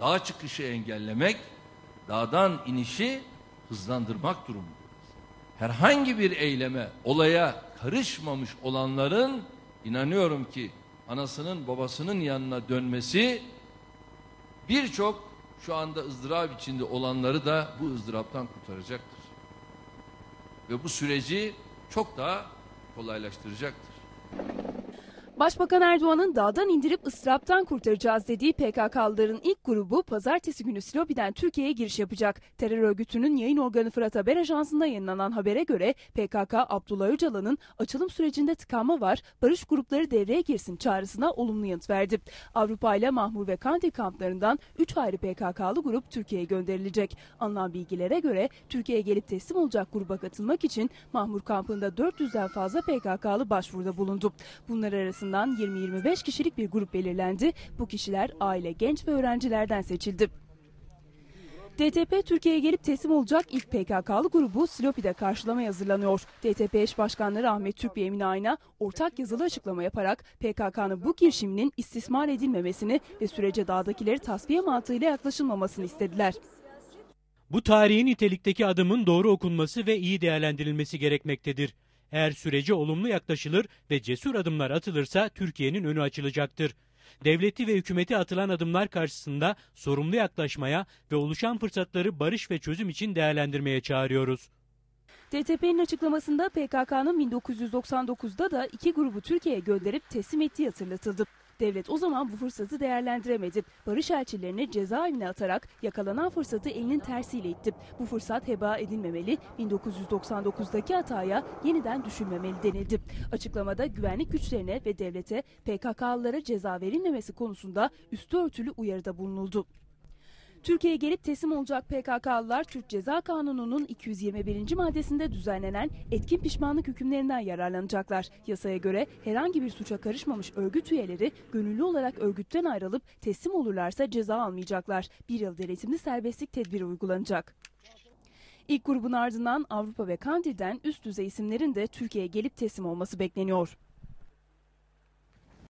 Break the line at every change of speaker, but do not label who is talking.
dağ çıkışı engellemek, dağdan inişi hızlandırmak durumundayız. Herhangi bir eyleme, olaya karışmamış olanların inanıyorum ki anasının babasının yanına dönmesi birçok şu anda ızdırap içinde olanları da bu ızdıraptan kurtaracaktır. Ve bu süreci çok daha kolaylaştıracaktır.
Başbakan Erdoğan'ın dağdan indirip ıstıraptan kurtaracağız dediği PKK'lıların ilk grubu pazartesi günü Silopi'den Türkiye'ye giriş yapacak. Terör örgütünün yayın organı Fırat Haber Ajansı'nda yayınlanan habere göre PKK Abdullah Öcalan'ın açılım sürecinde tıkanma var, barış grupları devreye girsin çağrısına olumlu yanıt verdi. Avrupa ile Mahmur ve Kandil kamplarından 3 ayrı PKK'lı grup Türkiye'ye gönderilecek. Alınan bilgilere göre Türkiye'ye gelip teslim olacak gruba katılmak için Mahmur kampında 400'den fazla PKK'lı başvuruda bulundu. Bunlar arasında arasından 20-25 kişilik bir grup belirlendi. Bu kişiler aile, genç ve öğrencilerden seçildi. DTP Türkiye'ye gelip teslim olacak ilk PKK'lı grubu Silopi'de karşılamaya hazırlanıyor. DTP eş başkanları Ahmet Türk ve Emine Ayna ortak yazılı açıklama yaparak PKK'nın bu girişiminin istismar edilmemesini ve sürece dağdakileri tasfiye mantığıyla yaklaşılmamasını istediler.
Bu tarihi nitelikteki adımın doğru okunması ve iyi değerlendirilmesi gerekmektedir. Eğer sürece olumlu yaklaşılır ve cesur adımlar atılırsa Türkiye'nin önü açılacaktır. Devleti ve hükümeti atılan adımlar karşısında sorumlu yaklaşmaya ve oluşan fırsatları barış ve çözüm için değerlendirmeye çağırıyoruz.
DTP'nin açıklamasında PKK'nın 1999'da da iki grubu Türkiye'ye gönderip teslim ettiği hatırlatıldı. Devlet o zaman bu fırsatı değerlendiremedi. Barış elçilerini cezaevine atarak yakalanan fırsatı elinin tersiyle itti. Bu fırsat heba edilmemeli, 1999'daki hataya yeniden düşünmemeli denildi. Açıklamada güvenlik güçlerine ve devlete PKK'lılara ceza verilmemesi konusunda üstü örtülü uyarıda bulunuldu. Türkiye'ye gelip teslim olacak PKK'lılar Türk Ceza Kanunu'nun 221. maddesinde düzenlenen etkin pişmanlık hükümlerinden yararlanacaklar. Yasaya göre herhangi bir suça karışmamış örgüt üyeleri gönüllü olarak örgütten ayrılıp teslim olurlarsa ceza almayacaklar. Bir yıl denetimli serbestlik tedbiri uygulanacak. İlk grubun ardından Avrupa ve Kandil'den üst düzey isimlerin de Türkiye'ye gelip teslim olması bekleniyor.